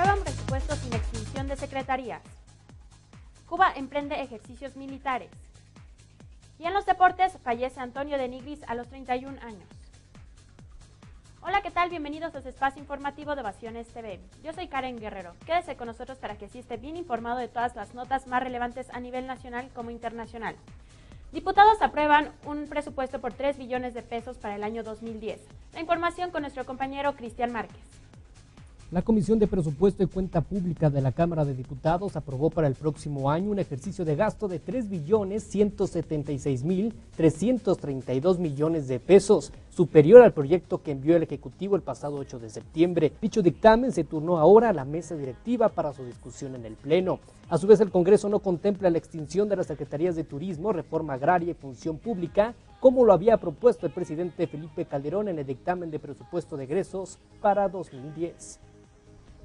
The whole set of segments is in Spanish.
Aprueban presupuestos sin extinción de secretarías. Cuba emprende ejercicios militares. Y en los deportes fallece Antonio de Nigris a los 31 años. Hola, ¿qué tal? Bienvenidos a este espacio informativo de Ovaciones TV. Yo soy Karen Guerrero. Quédese con nosotros para que así esté bien informado de todas las notas más relevantes a nivel nacional como internacional. Diputados aprueban un presupuesto por 3 billones de pesos para el año 2010. La información con nuestro compañero Cristian Márquez. La Comisión de Presupuesto y Cuenta Pública de la Cámara de Diputados aprobó para el próximo año un ejercicio de gasto de 3 billones 176 mil 332 millones de pesos, superior al proyecto que envió el Ejecutivo el pasado 8 de septiembre. Dicho dictamen se turnó ahora a la mesa directiva para su discusión en el Pleno. A su vez, el Congreso no contempla la extinción de las Secretarías de Turismo, Reforma Agraria y Función Pública, como lo había propuesto el presidente Felipe Calderón en el dictamen de presupuesto de egresos para 2010.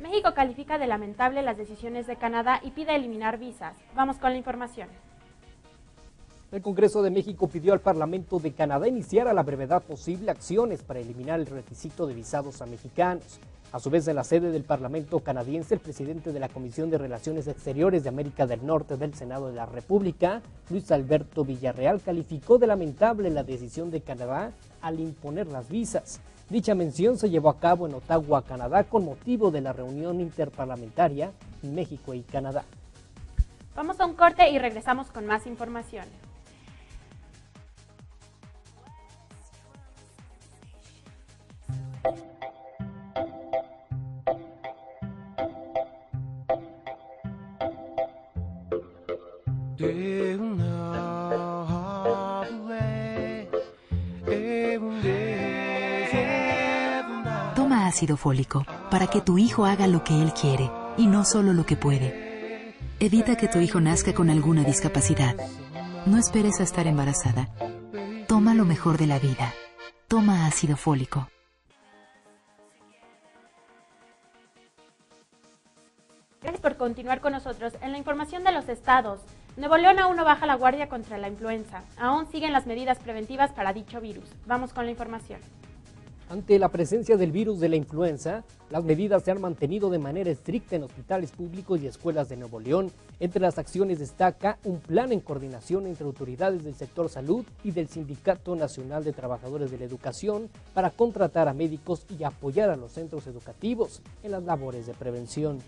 México califica de lamentable las decisiones de Canadá y pide eliminar visas. Vamos con la información. El Congreso de México pidió al Parlamento de Canadá iniciar a la brevedad posible acciones para eliminar el requisito de visados a mexicanos. A su vez, en la sede del Parlamento canadiense, el presidente de la Comisión de Relaciones Exteriores de América del Norte del Senado de la República, Luis Alberto Villarreal, calificó de lamentable la decisión de Canadá al imponer las visas. Dicha mención se llevó a cabo en Ottawa, Canadá, con motivo de la reunión interparlamentaria México y Canadá. Vamos a un corte y regresamos con más información. Ácido fólico para que tu hijo haga lo que él quiere y no solo lo que puede. Evita que tu hijo nazca con alguna discapacidad. No esperes a estar embarazada. Toma lo mejor de la vida. Toma ácido fólico. Gracias por continuar con nosotros. En la información de los estados, Nuevo León aún no baja la guardia contra la influenza. Aún siguen las medidas preventivas para dicho virus. Vamos con la información. Ante la presencia del virus de la influenza, las medidas se han mantenido de manera estricta en hospitales públicos y escuelas de Nuevo León. Entre las acciones destaca un plan en coordinación entre autoridades del sector salud y del Sindicato Nacional de Trabajadores de la Educación para contratar a médicos y apoyar a los centros educativos en las labores de prevención.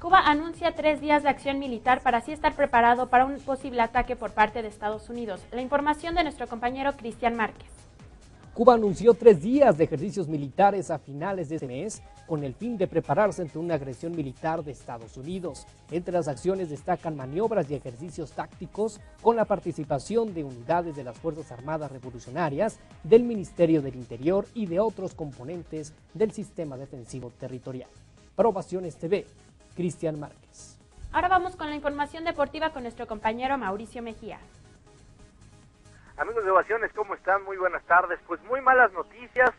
Cuba anuncia tres días de acción militar para así estar preparado para un posible ataque por parte de Estados Unidos. La información de nuestro compañero Cristian Márquez. Cuba anunció tres días de ejercicios militares a finales de este mes con el fin de prepararse ante una agresión militar de Estados Unidos. Entre las acciones destacan maniobras y ejercicios tácticos con la participación de unidades de las Fuerzas Armadas Revolucionarias, del Ministerio del Interior y de otros componentes del sistema defensivo territorial. Para Ovaciones TV, Cristian Márquez. Ahora vamos con la información deportiva con nuestro compañero Mauricio Mejía. Amigos de Ovaciones, ¿cómo están? Muy buenas tardes. Pues muy malas noticias.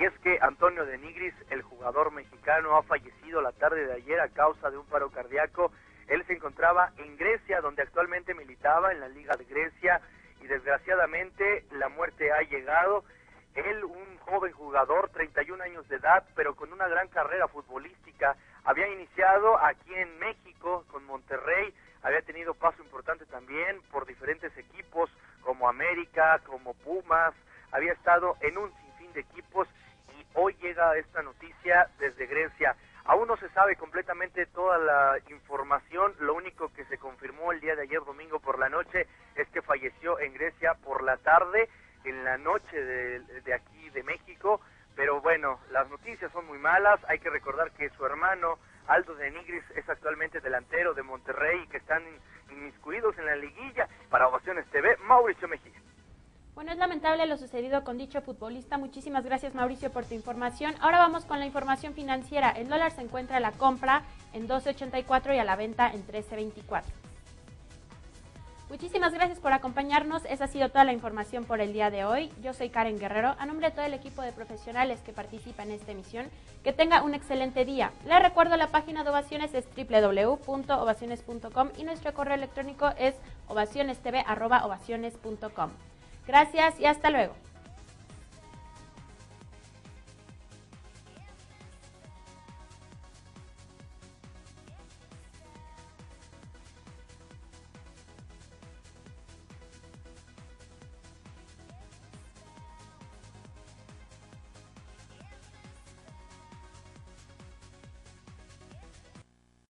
Y es que Antonio de Nigris, el jugador mexicano, ha fallecido la tarde de ayer a causa de un paro cardíaco. Él se encontraba en Grecia, donde actualmente militaba en la Liga de Grecia. Y desgraciadamente la muerte ha llegado. Él, un joven jugador, 31 años de edad, pero con una gran carrera futbolística, había iniciado aquí en México como Pumas, había estado en un sinfín de equipos y hoy llega esta noticia desde Grecia. Aún no se sabe completamente toda la información, lo único que se confirmó el día de ayer domingo por la noche es que falleció en Grecia por la tarde, en la noche de, aquí de México, pero bueno, las noticias son muy malas, hay que recordar que su hermano Aldo de Nigris es actualmente delantero de Monterrey y que están inmiscuidos en la liguilla para Ovaciones TV, Mauricio Mejía. Bueno, es lamentable lo sucedido con dicho futbolista. Muchísimas gracias Mauricio por tu información. Ahora vamos con la información financiera. El dólar se encuentra a la compra en 12.84 y a la venta en 13.24. Muchísimas gracias por acompañarnos. Esa ha sido toda la información por el día de hoy. Yo soy Karen Guerrero. A nombre de todo el equipo de profesionales que participa en esta emisión, que tenga un excelente día. Les recuerdo la página de Ovaciones es www.ovaciones.com y nuestro correo electrónico es ovacionestv.ovaciones.com. Gracias y hasta luego.